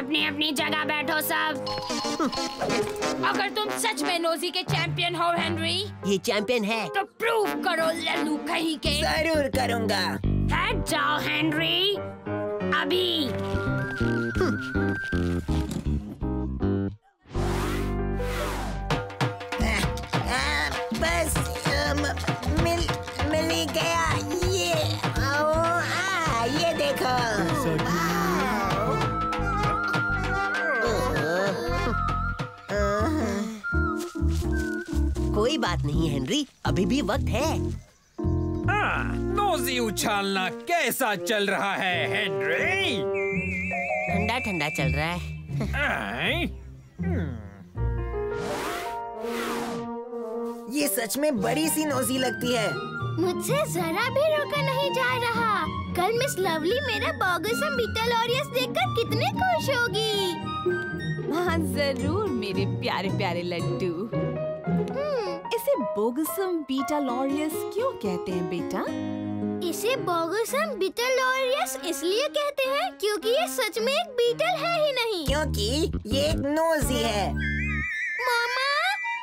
अपनी अपनी जगह बैठो सब। अगर तुम सच में नोजी के चैंपियन हो हेनरी ये चैंपियन है। तो प्रूव करो लल्लू कहीं के। ज़रूर करूँगा। हट जाओ हेनरी। अभी। बात नहीं हेनरी। अभी भी वक्त है। हाँ, नोजी उछालना कैसा चल रहा है हेनरी? ठंडा ठंडा चल रहा है। आय? ये सच में बड़ी सी नोजी लगती है। मुझसे जरा भी रोका नहीं जा रहा। कल मिस लवली मेरा बॉगसम बीटलॉरियस देखकर कितने खुश होगी। हाँ ज़रूर मेरे प्यारे प्यारे लड्डू। इसे बोगसम बीटा लॉरियस क्यों कहते हैं बेटा? इसे बॉगसम बीटलॉरियस इसलिए कहते हैं क्योंकि ये सच में एक बीटल है ही नहीं। क्योंकि ये एक नोजी है। मामा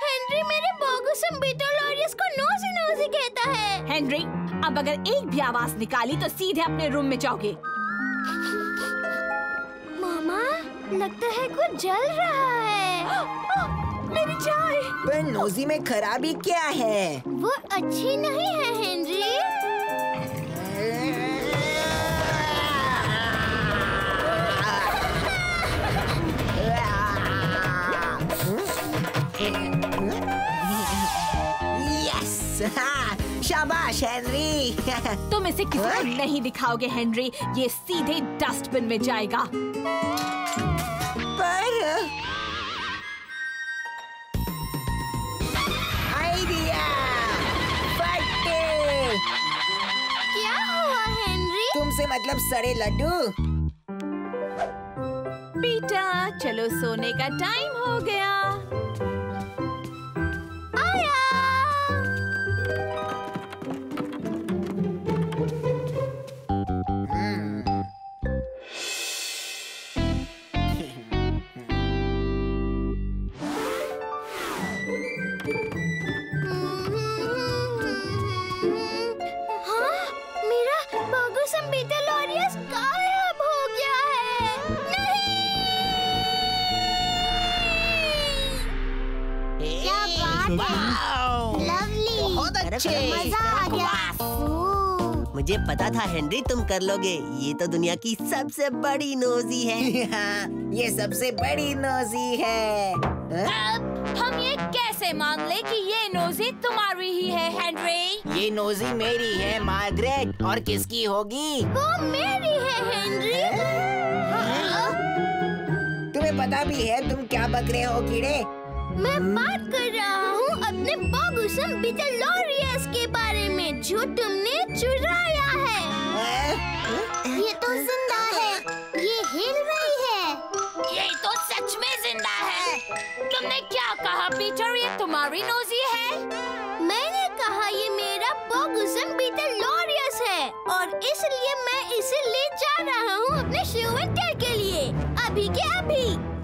हेनरी मेरे बॉगसम बीटलॉरियस को नोजी नोजी कहता है। हेनरी अब अगर एक भी आवाज़ निकाली तो सीधे अपने रूम में जाओगे। मामा लगता है कुछ जल रहा है मेरी चाय। पर नोजी में खराबी क्या है? वो अच्छी नहीं है हेनरी। शाबाश हेनरी। तुम इसे किसी को नहीं दिखाओगे हेनरी। ये सीधे डस्टबिन में जाएगा। मतलब सड़े लड्डू। बेटा चलो सोने का टाइम हो गया। मज़ा आ गया। मुझे पता था हेनरी तुम कर लोगे। ये तो दुनिया की सबसे बड़ी नोजी है। हाँ, ये सबसे बड़ी नोजी है। हाँ? अब हम ये कैसे मान ले कि ये नोजी तुम्हारी ही है हेनरी ये नोजी मेरी है मार्गरेट। और किसकी होगी? वो मेरी है हेनरी तुम्हें पता भी है तुम क्या बक रहे हो कीड़े? मैं बात कर रहा हूँ अपने बॉगुसम बिटलॉरियस के बारे में जो तुमने चुराया है? ये तो ज़िंदा है। ये हिल रही है। ये तो सच में ज़िंदा है। तुमने क्या कहा पीटर? ये तुम्हारी नोजी है? मैंने कहा ये मेरा बॉगुसम बिटलॉरियस है। और इसलिए मैं इसे ले जा रहा हूँ अपने शो एंड टेल के लिए। अभी के अभी।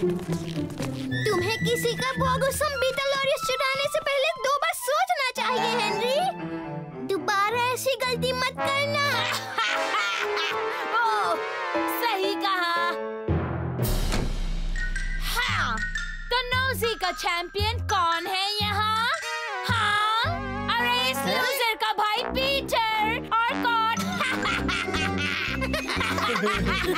तुम्हें किसी का बॉगुसम और चुराने से पहले दो बार सोचना चाहिए हेनरी। दोबारा ऐसी गलती मत करना। ओ, सही कहा। हाँ का चैंपियन मेरे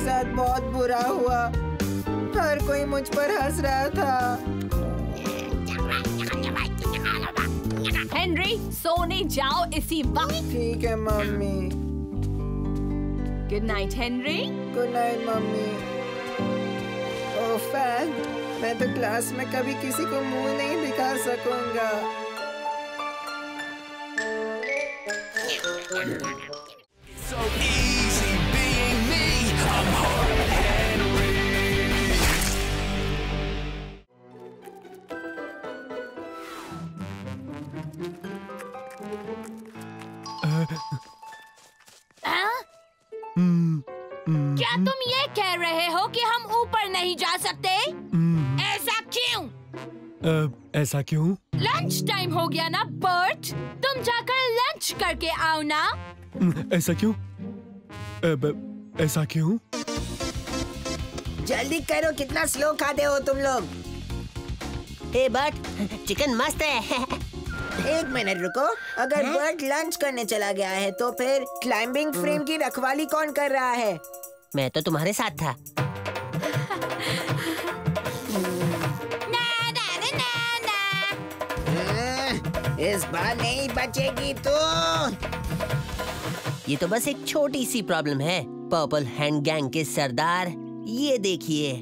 साथ बहुत बुरा हुआ। हर कोई मुझ पर हंस रहा था। हेनरी सोने जाओ इसी वक्त। ठीक है mummy. Good night Henry good night mummy. Oh fan मैं तो क्लास में कभी किसी को मुँह नहीं दिखा सकूँगा ऐसा क्यों? लंच टाइम हो गया ना बर्ट तुम जाकर लंच करके आओ ना। ऐसा क्यों? ऐसा क्यों? जल्दी करो कितना स्लो खाते हो तुम लोग। ए बट चिकन मस्त है। एक मिनट रुको। अगर बर्ट लंच करने चला गया है तो फिर क्लाइंबिंग फ्रेम की रखवाली कौन कर रहा है? मैं तो तुम्हारे साथ था। इस बार नहीं बचेगी तू। ये तो बस एक छोटी सी प्रॉब्लम है। पर्पल हैंड गैंग के सरदार ये देखिए।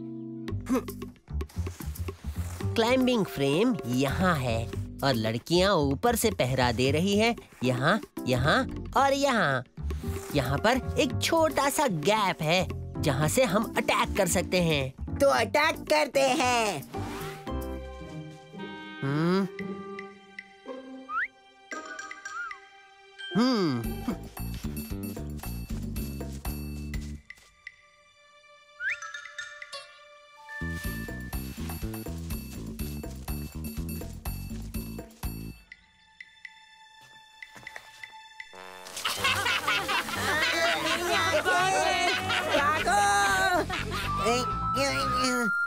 क्लाइंबिंग फ्रेम यहाँ है और लड़कियाँ ऊपर से पहरा दे रही है। यहाँ यहाँ और यहाँ। यहाँ पर एक छोटा सा गैप है जहाँ से हम अटैक कर सकते हैं। तो अटैक करते हैं। हम्म।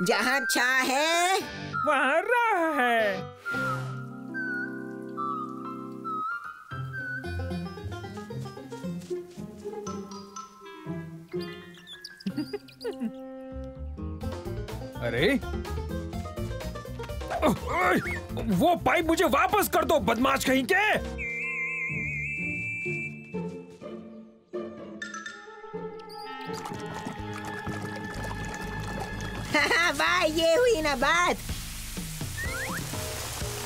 जहाँ छा है अरे। वो पाइप मुझे वापस कर दो बदमाश कहीं के। वाह ये हुई ना बात।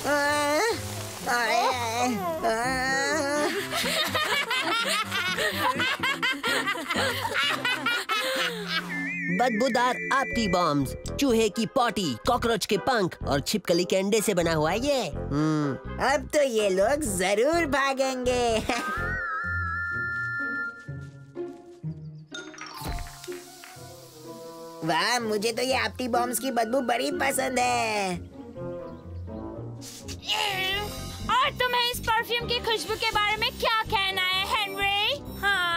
अरे, बदबूदार आपकी बॉम्ब्स चूहे की पॉटी कॉकरोच के पंख और छिपकली के अंडे से बना हुआ ये। हम्म। अब तो ये लोग ज़रूर भागेंगे। वाह मुझे तो ये आपटी बॉम्ब्स की बदबू बड़ी पसंद है। और तुम्हें इस परफ्यूम की खुशबू के बारे में क्या कहना है हेनरी हाँ।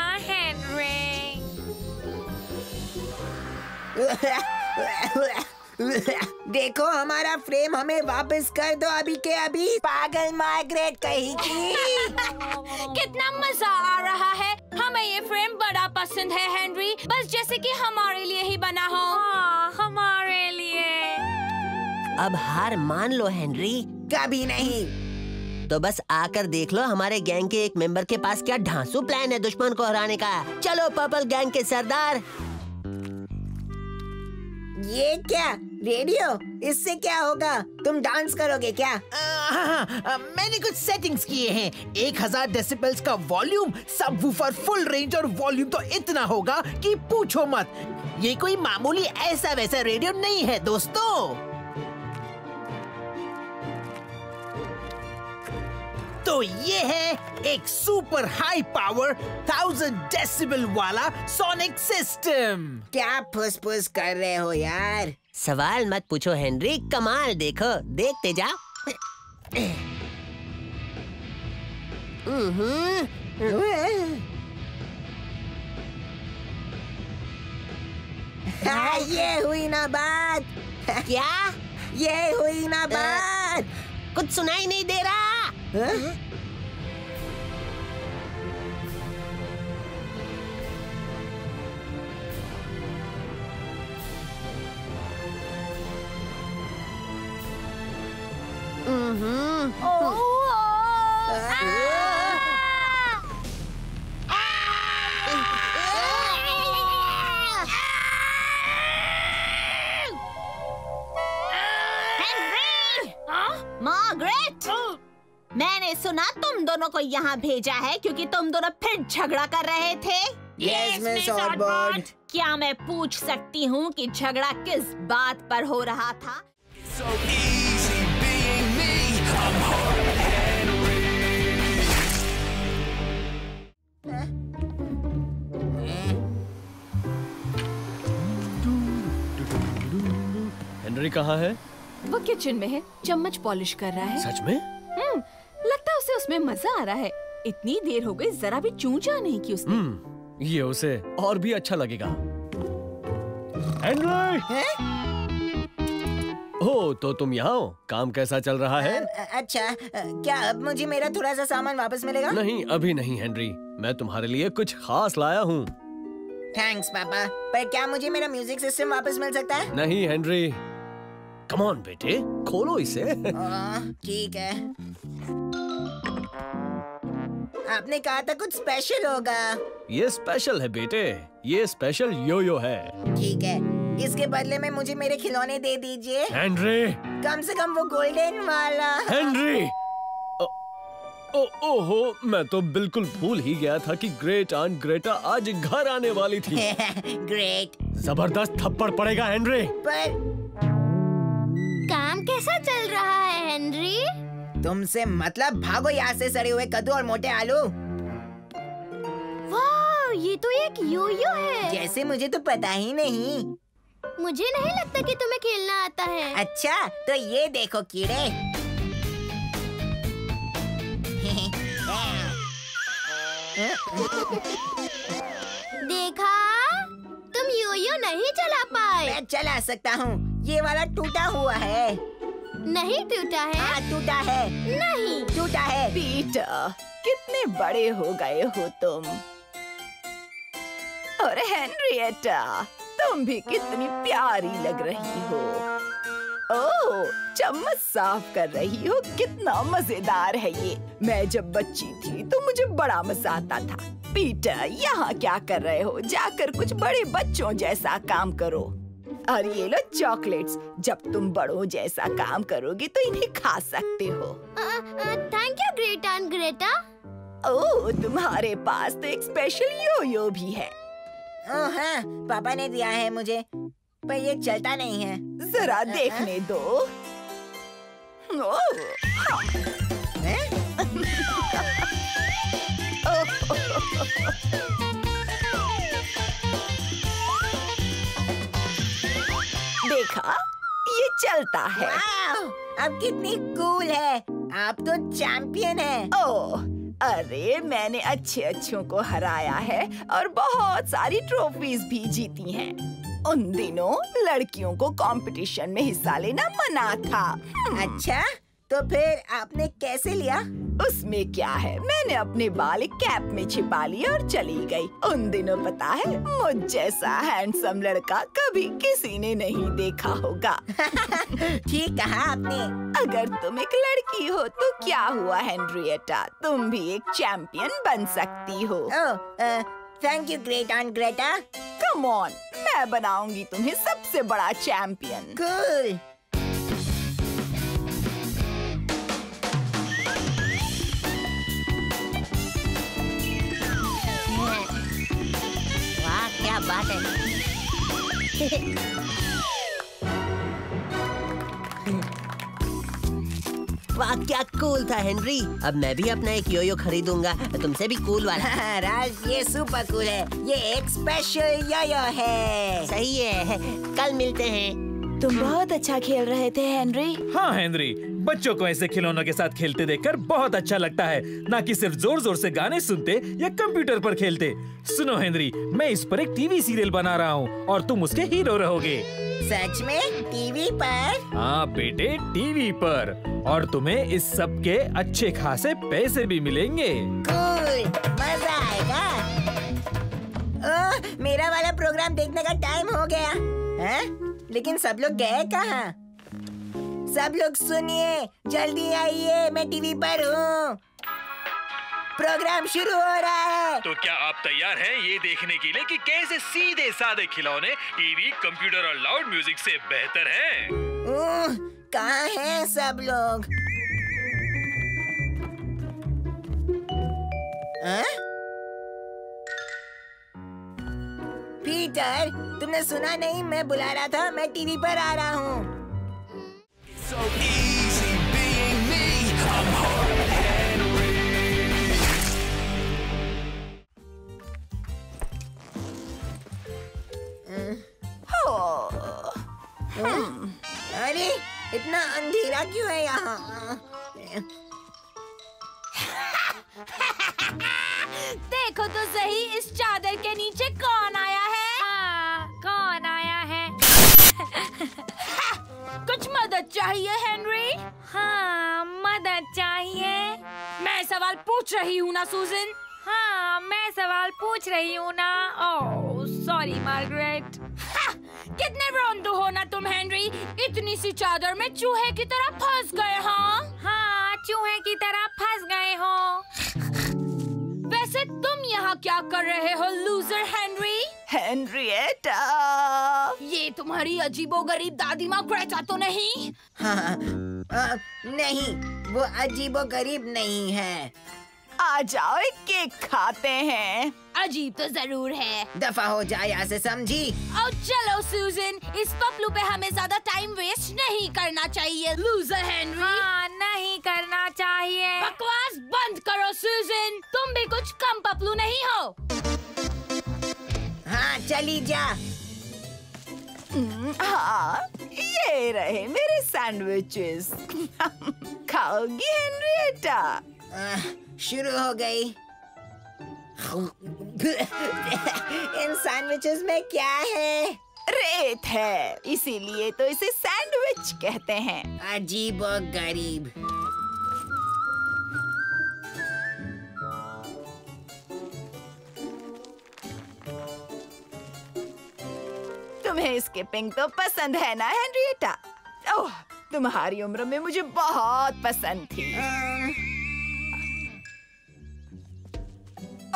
देखो हमारा फ्रेम हमें वापस कर दो अभी के अभी। पागल माइग्रेट कहेगी कितना मज़ा आ रहा है। हमें ये फ्रेम बड़ा पसंद है हेनरी। बस जैसे कि हमारे लिए ही बना हो। हमारे लिए। अब हार मान लो हेनरी। कभी नहीं। तो बस आकर देख लो हमारे गैंग के एक मेंबर के पास क्या ढांसू प्लान है दुश्मन को हराने का। चलो पर्पल गैंग के सरदार। ये क्या? रेडियो इससे क्या होगा? तुम डांस करोगे क्या? आ, हाँ हाँ, मैंने कुछ सेटिंग्स किए हैं। एक हज़ार डेसिबल्स का वॉल्यूम सब वूफर फुल रेंज और वॉल्यूम तो इतना होगा कि पूछो मत। ये कोई मामूली ऐसा वैसा रेडियो नहीं है दोस्तों। तो ये है एक super high power thousand decibel वाला सोनिक सिस्टम क्या फुस फुस कर रहे हो यार? सवाल मत पूछो हेनरी। कमाल देखो। देखते जा हाँ, ये हुई ना बात। क्या? ये हुई ना बात। कुछ सुनाई नहीं दे रहा। हाँ? को यहाँ भेजा है क्योंकि तुम दोनों फिर झगड़ा कर रहे थे। Yes, yes, क्या मैं पूछ सकती हूँ कि झगड़ा किस बात पर हो रहा था? So हेनरी कहाँ है? वो किचन में है चम्मच पॉलिश कर रहा है। सच में? हम्म उसे उसमें मज़ा आ रहा है। इतनी देर हो गई जरा भी चूचा नहीं की उसने। हम्म ये उसे और भी अच्छा लगेगा। हेनरी हो? तो तुम यहाँ हो? काम कैसा चल रहा है? अ- अच्छा क्या अब मुझे मेरा थोड़ा सा सामान वापस मिलेगा? नहीं अभी नहीं हेनरी मैं तुम्हारे लिए कुछ खास लाया हूँ। थैंक्स पापा। पर क्या मुझे मेरा म्यूज़िक सिस्टम वापस मिल सकता है? नहीं हेनरी कम ऑन बेटे खोलो इसे। ठीक है। आपने कहा था कुछ स्पेशल होगा। ये स्पेशल है बेटे। ये स्पेशल यो यो है। ठीक है। इसके बदले में मुझे मेरे खिलौने दे दीजिए। हेनरी कम से कम वो गोल्डन वाला। हेनरी ओ, ओ, ओहो मैं तो बिल्कुल भूल ही गया था कि ग्रेट आंट ग्रेटा आज घर आने वाली थी। ग्रेट ज़बरदस्त थप्पड़ पड़ेगा हेनरी पर काम कैसा चल तुमसे मतलब भागो यहाँ से सड़े हुए कद्दू और मोटे आलू। वाह ये तो एक योयो है। जैसे मुझे तो पता ही नहीं। मुझे नहीं लगता कि तुम्हें खेलना आता है। अच्छा तो ये देखो कीड़े। देखा? तुम योयो नहीं चला पाए। मैं चला सकता हूँ। ये वाला टूटा हुआ है। नहीं टूटा है। हाँ टूटा है। नहीं। टूटा है। पीटर कितने बड़े हो गए हो तुम? और हेनरिएटा तुम भी कितनी प्यारी लग रही हो। ओह चम्मच साफ़ कर रही हो कितना मज़ेदार है ये। मैं जब बच्ची थी तो मुझे बड़ा मज़ा आता था। पीटर यहाँ क्या कर रहे हो? जाकर कुछ बड़े बच्चों जैसा काम करो। और ये लो चॉकलेट्स। जब तुम बड़ों जैसा काम करोगे तो इन्हें खा सकते हो। Thank you great and Greta oh तुम्हारे पास तो एक स्पेशल यो-यो भी है। ओह हाँ पापा ने दिया है मुझे पर ये चलता नहीं है। जरा देखने दो। ओह, हाँ। चलता है। अब कितनी कूल है। आप तो चैंपियन है। ओह अरे मैंने अच्छे अच्छों को हराया है और बहुत सारी ट्रॉफीज भी जीती हैं। उन दिनों लड़कियों को कंपटीशन में हिस्सा लेना मना था। अच्छा तो फिर आपने कैसे लिया? उसमें क्या है? मैंने अपने बाल कैप में छिपा लिए और चली गई। उन दिनों पता है मुझ जैसा हैंडसम लड़का कभी किसी ने नहीं देखा होगा। ठीक कहा आपने। अगर तुम एक लड़की हो तो क्या हुआ हेनरिएटा तुम भी एक चैंपियन बन सकती हो। Thank you great on Greta come on मैं बनाऊँगी तुम्हें सबसे बड़ा चैंपियन कूल वाह बात है। वाह क्या कूल था हेनरी। अब मैं भी अपना एक योयो खरीदूँगा। तुमसे भी कूल वाला। हाँ, राज ये सुपर कूल है। ये एक स्पेशल योयो है। सही है। कल मिलते हैं। तुम बहुत अच्छा खेल रहे थे हेनरी। हाँ हेनरी। बच्चों को ऐसे खिलौनों के साथ खेलते देखकर बहुत अच्छा लगता है। ना कि सिर्फ़ ज़ोर ज़ोर से गाने सुनते या कंप्यूटर पर खेलते। सुनो हेनरी मैं इस पर एक टीवी सीरियल बना रहा हूँ और तुम उसके हीरो रहोगे। सच में? टीवी पर? हाँ बेटे टीवी पर। और तुम्हें इस सब के अच्छे खासे पैसे भी मिलेंगे। मज़ा आएगा। ओह मेरा वाला प्रोग्राम देखने का टाइम हो गया। हैं? लेकिन सब लोग गए कहाँ? सब लोग सुनिए। जल्दी आइए मैं टीवी पर हूँ। प्रोग्राम शुरू हो रहा है। तो क्या आप तैयार हैं ये देखने के लिए कि कैसे सीधे साधे खिलौने टीवी कंप्यूटर और लाउड म्यूज़िक से बेहतर हैं? कहाँ हैं सब लोग? हैं? पीटर तुमने सुना नहीं मैं बुला रहा था मैं टीवी पर आ रहा हूँ। अरे इतना अंधेरा क्यों है यहाँ? देखो तो सही इस चादर के नीचे कौन आया? कुछ मदद चाहिए हेनरी? हाँ मदद चाहिए। मैं सवाल पूछ रही हूँ ना सूजन? हाँ मैं सवाल पूछ रही हूँ ना। ओह सॉरी मार्गरेट हा! कितने रोंदू हो ना तुम हेनरी? इतनी सी चादर में चूहे की तरह फंस गए हाँ। हाँ चूहे की तरह फंस गए हो। वैसे तुम यहाँ क्या कर रहे हो लूजर हेनरी हेनरिएटा ये तुम्हारी अजीबोगरीब दादी माँ ग्रेटा तो नहीं? हाँ आ, नहीं वो अजीबो गरीब नहीं है। आ जाओ एक केक खाते हैं। अजीब तो ज़रूर है। दफ़ा हो जाए यहाँ से समझी? और चलो सूजन इस पपलू पे हमें ज़्यादा टाइम वेस्ट नहीं करना चाहिए। लूजर हेनरी हाँ नहीं करना चाहिए। बकवास बंद करो सूजन तुम भी कुछ कम पपलू नहीं हाँ। चली जा। हम्म, हाँ ये रहे मेरे सैंडविचेस। खाओगी हेनरिएटा शुरू हो गई। इन सैंडविचेस में क्या है? रेत है इसीलिए तो इसे सैंडविच कहते हैं। अजीब और गरीब तुम्हें स्किपिंग तो पसंद है ना हेनरिएटा ओह, तुम्हारी उम्र में मुझे बहुत पसंद थी।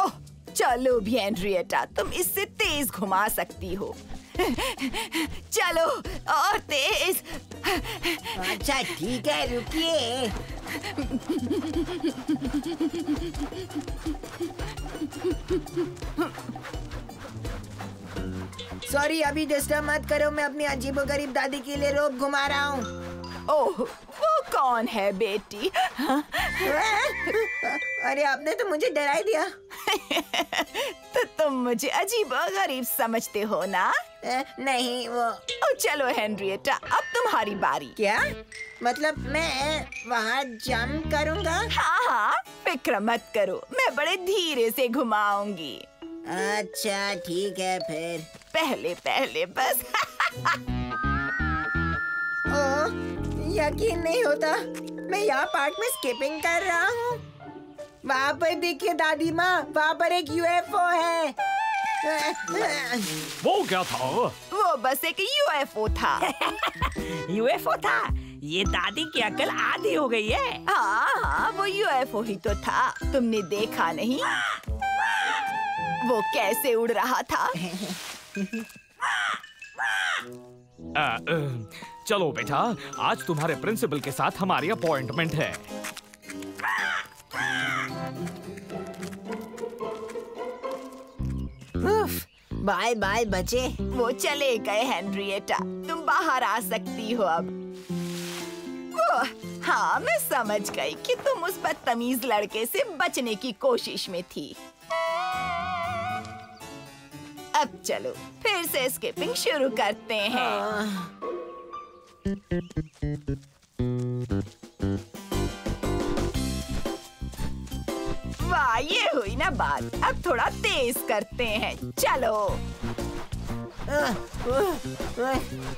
ओह, चलो भी हेनरिएटा तुम इससे तेज घुमा सकती हो। चलो, और तेज। अच्छा ठीक है, रुकिए। सॉरी अभी डिस्टर्ब मत करो मैं अपनी अजीबो गरीब दादी के लिए रोप घुमा रहा हूँ। ओह वो कौन है बेटी? हाँ? अरे आपने तो मुझे डरा ही दिया। तो तुम मुझे अजीब और गरीब समझते हो ना? नहीं वो ओ चलो हेनरिएटा अब तुम्हारी बारी। क्या? मतलब मैं वहाँ जम करूँगा? हाँ हाँ फ़िक्र मत करो मैं बड़े धीरे से घुमाऊँगी। अच्छा ठीक है फिर। पहले पहले बस। ओ, यकीन नहीं होता। मैं यहाँ पार्क में स्किपिंग कर रहा हूँ। वहाँ पर देखिए दादी माँ वहाँ पर एक यूएफओ है। वो क्या था? वो बस एक यूएफओ था। यूएफओ था? ये दादी की अकल आधी हो गई है। हाँ हाँ वो यूएफओ ही तो था। तुमने देखा नहीं? वो कैसे उड़ रहा था? आ, चलो बेटा आज तुम्हारे प्रिंसिपल के साथ हमारी अपॉइंटमेंट है। बाय बाय बचे वो चले गए हेनरिएटा तुम बाहर आ सकती हो अब। वो हाँ मैं समझ गई कि तुम उस बदतमीज लड़के से बचने की कोशिश में थी। अब चलो फिर से स्किपिंग शुरू करते हैं। वाह ये हुई ना बात। अब थोड़ा तेज करते हैं। चलो।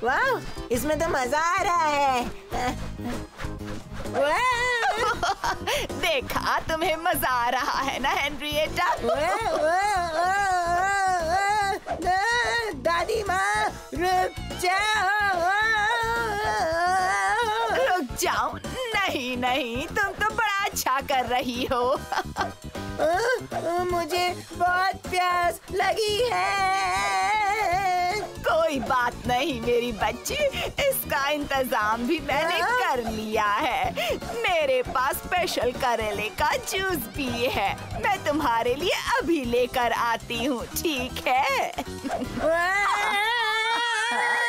वाह इसमें तो मज़ा आ रहा है। देखा तुम्हें मज़ा आ रहा है ना हेनरिएटा कर रही हो। मुझे बहुत प्यास लगी है। कोई बात नहीं मेरी बच्ची इसका इंतज़ाम भी मैंने कर लिया है। मेरे पास स्पेशल करेले का जूस भी है। मैं तुम्हारे लिए अभी लेकर आती हूँ ठीक है?